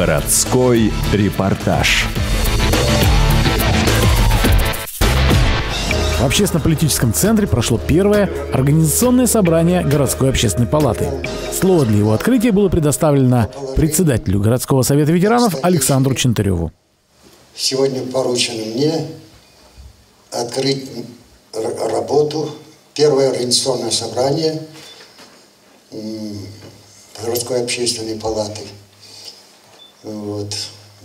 Городской репортаж. В общественно-политическом центре прошло первое организационное собрание городской общественной палаты. Слово для его открытия было предоставлено председателю городского совета ветеранов Александру Чентареву. Сегодня поручено мне открыть работу, первое организационное собрание городской общественной палаты. Вот.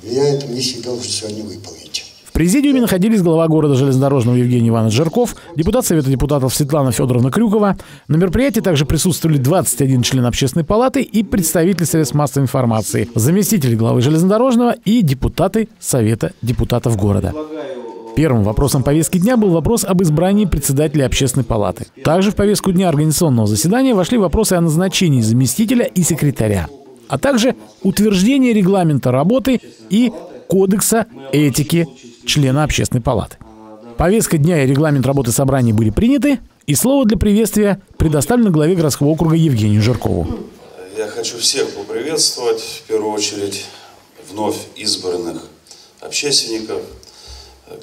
Я эту миссию должен сегодня выполнить. В президиуме находились глава города железнодорожного Евгений Иванович Жирков, депутат Совета депутатов Светлана Федоровна Крюкова. На мероприятии также присутствовали 21 член общественной палаты и представители средств массовой информации, заместители главы железнодорожного и депутаты Совета депутатов города. Первым вопросом повестки дня был вопрос об избрании председателя общественной палаты. Также в повестку дня организационного заседания вошли вопросы о назначении заместителя и секретаря, а также утверждение регламента работы и кодекса этики члена общественной палаты. Повестка дня и регламент работы собраний были приняты, и слово для приветствия предоставлено главе городского округа Евгению Жиркову. Я хочу всех поприветствовать, в первую очередь, вновь избранных общественников,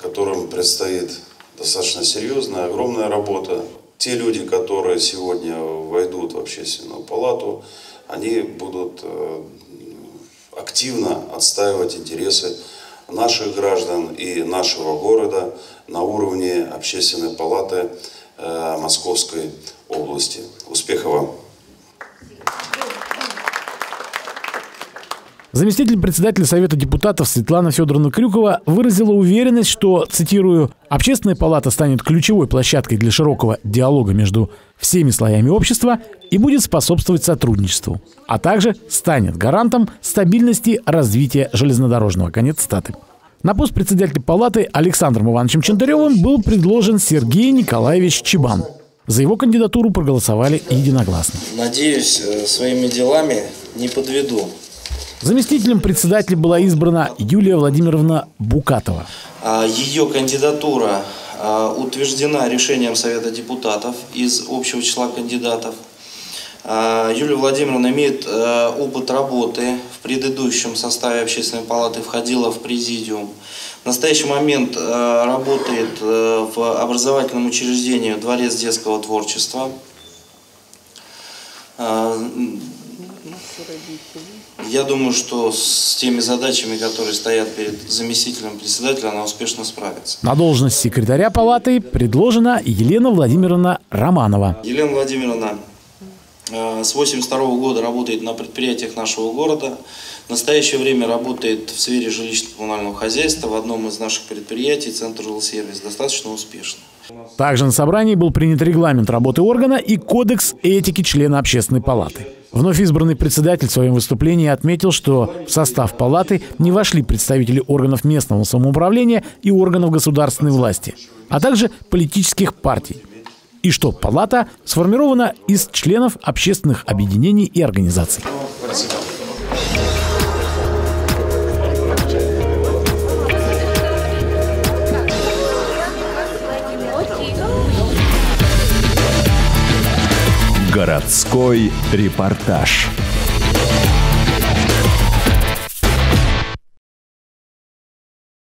которым предстоит достаточно серьезная, огромная работа. Те люди, которые сегодня войдут в общественную палату, они будут э, активно отстаивать интересы наших граждан и нашего города на уровне общественной палаты э, Московской области. Успехов вам! Заместитель председателя Совета депутатов Светлана Федоровна Крюкова выразила уверенность, что, цитирую, «Общественная палата станет ключевой площадкой для широкого диалога между всеми слоями общества и будет способствовать сотрудничеству, а также станет гарантом стабильности развития железнодорожного». Конец цитаты. На пост председателя палаты Александром Ивановичем Чентаревым был предложен Сергей Николаевич Чебан. За его кандидатуру проголосовали единогласно. Надеюсь, э, своими делами не подведу Заместителем председателя была избрана Юлия Владимировна Букатова. А, Ее кандидатура утверждена решением Совета депутатов из общего числа кандидатов. А, Юлия Владимировна имеет опыт работы в предыдущем составе общественной палаты, входила в президиум. В настоящий момент работает в образовательном учреждении Дворец детского творчества. Я думаю, что с теми задачами, которые стоят перед заместителем председателя, она успешно справится. На должность секретаря палаты предложена Елена Владимировна Романова. Елена Владимировна э, с 82 года работает на предприятиях нашего города. В настоящее время работает в сфере жилищно-коммунального хозяйства в одном из наших предприятий, Центр жилсервис, достаточно успешно. Также на собрании был принят регламент работы органа и кодекс этики члена общественной палаты. Вновь избранный председатель в своем выступлении отметил, что в состав палаты не вошли представители органов местного самоуправления и органов государственной власти, а также политических партий. И что палата сформирована из членов общественных объединений и организаций. Городской репортаж.